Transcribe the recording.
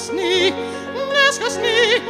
kas nie, nes kas nie,